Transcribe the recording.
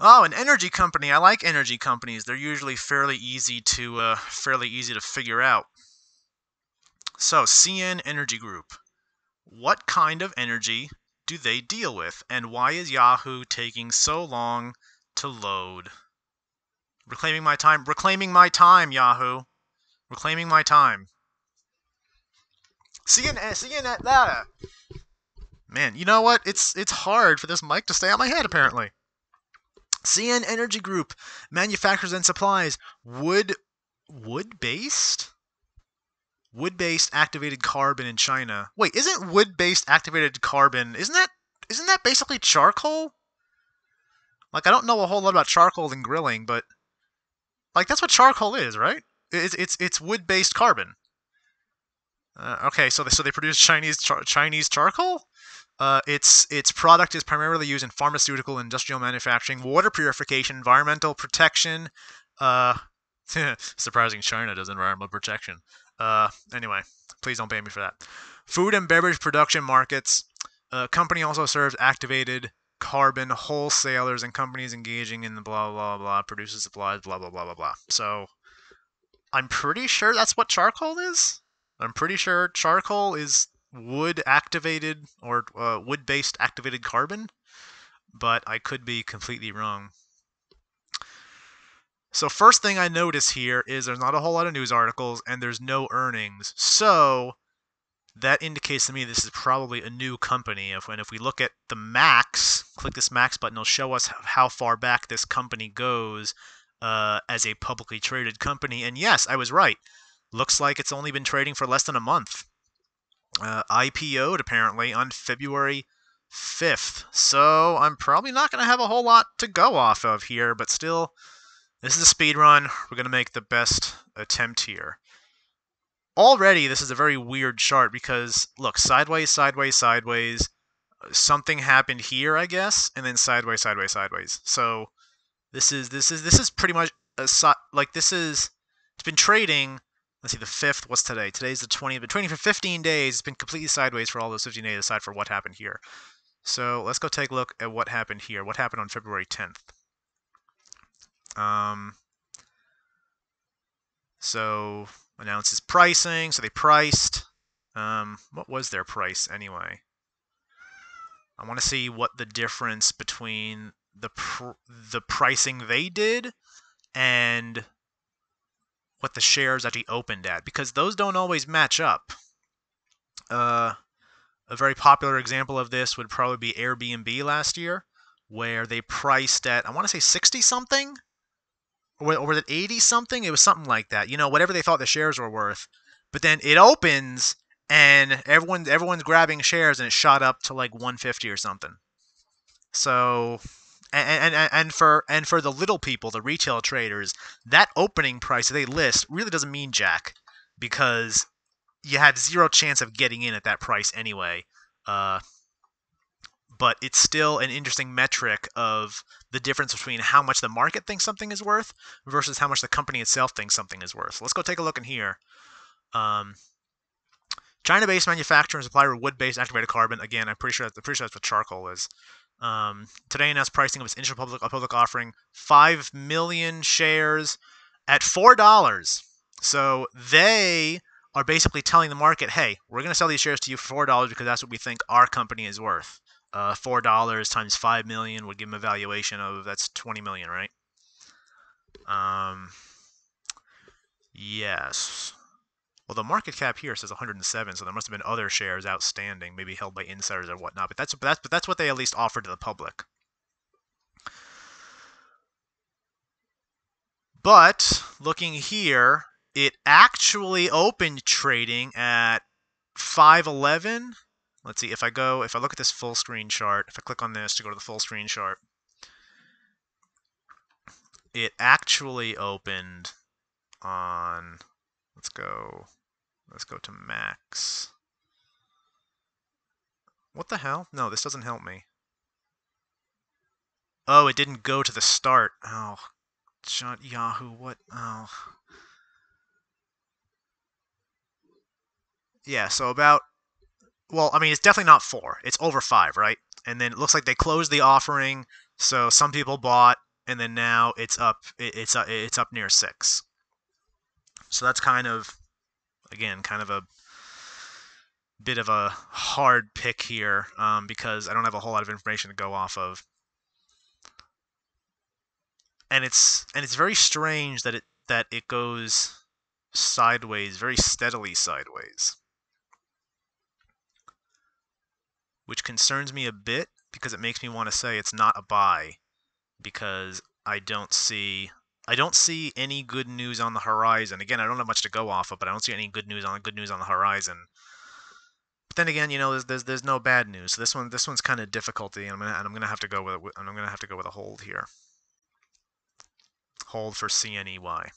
Oh, an energy company. I like energy companies. They're usually fairly easy to uh, fairly easy to figure out. So, CN Energy Group. What kind of energy do they deal with, and why is Yahoo taking so long to load? Reclaiming my time. Reclaiming my time, Yahoo. Reclaiming my time. CN CNN that. Man, you know what? It's it's hard for this mic to stay on my head apparently. CN Energy Group manufactures and supplies wood wood based wood based activated carbon in China. Wait, isn't wood based activated carbon isn't that isn't that basically charcoal? Like I don't know a whole lot about charcoal and grilling, but like that's what charcoal is, right? It's it's it's wood based carbon. Uh, okay, so they, so they produce Chinese char- Chinese charcoal. Uh, its its product is primarily used in pharmaceutical, industrial manufacturing, water purification, environmental protection. Uh, surprising China does environmental protection. Uh, anyway, please don't pay me for that. Food and beverage production markets. Uh, company also serves activated carbon wholesalers and companies engaging in the blah blah blah produces supplies blah blah blah blah blah. So, I'm pretty sure that's what charcoal is. I'm pretty sure charcoal is wood activated or uh, wood based activated carbon, but I could be completely wrong. So, first thing I notice here is there's not a whole lot of news articles and there's no earnings. So, that indicates to me this is probably a new company. If, and if we look at the max, click this max button, it'll show us how far back this company goes uh, as a publicly traded company. And yes, I was right. Looks like it's only been trading for less than a month uh, IPO'd apparently on February 5th. So I'm probably not going to have a whole lot to go off of here, but still, this is a speed run. We're going to make the best attempt here. Already, this is a very weird chart because, look, sideways, sideways, sideways. Something happened here, I guess, and then sideways, sideways, sideways. So this is this is this is pretty much a like this is it's been trading let's see, the 5th, what's today? Today's the 20th. Been training for 15 days. It's been completely sideways for all those 15 days aside for what happened here. So let's go take a look at what happened here. What happened on February 10th? Um, so announces pricing. So they priced. Um, what was their price anyway? I want to see what the difference between the pr the pricing they did and what the shares actually opened at because those don't always match up. Uh, a very popular example of this would probably be Airbnb last year, where they priced at I want to say 60 something, or was it 80 something? It was something like that. You know, whatever they thought the shares were worth. But then it opens and everyone everyone's grabbing shares and it shot up to like 150 or something. So and, and and for and for the little people, the retail traders, that opening price that they list really doesn't mean jack because you have zero chance of getting in at that price anyway. Uh, but it's still an interesting metric of the difference between how much the market thinks something is worth versus how much the company itself thinks something is worth. So let's go take a look in here. Um, China-based manufacturer and supplier of wood-based activated carbon. Again, I'm pretty sure that's, I'm pretty sure that's what charcoal is. Um, today announced pricing of its initial public, public offering, 5 million shares at $4. So they are basically telling the market, hey, we're going to sell these shares to you for $4 because that's what we think our company is worth. Uh, $4 times 5 million would give them a valuation of, that's 20 million, right? Um, yes. Well, the market cap here says 107, so there must have been other shares outstanding, maybe held by insiders or whatnot. But that's but that's but that's what they at least offered to the public. But looking here, it actually opened trading at 511. Let's see if I go if I look at this full screen chart. If I click on this to go to the full screen chart, it actually opened on. Let's go Let's go to max. What the hell? No, this doesn't help me. Oh, it didn't go to the start. Oh, John, Yahoo, what? Oh. Yeah, so about, well, I mean, it's definitely not four. It's over five, right? And then it looks like they closed the offering, so some people bought, and then now it's up it's uh, it's up near six. So that's kind of again kind of a bit of a hard pick here um, because I don't have a whole lot of information to go off of. And it's and it's very strange that it that it goes sideways, very steadily sideways. Which concerns me a bit because it makes me want to say it's not a buy because I don't see I don't see any good news on the horizon. Again, I don't have much to go off of, but I don't see any good news on good news on the horizon. But then again, you know, there's there's, there's no bad news. So this one this one's kind of difficulty, and I'm gonna and I'm gonna have to go with I'm gonna have to go with a hold here. Hold for CNEY.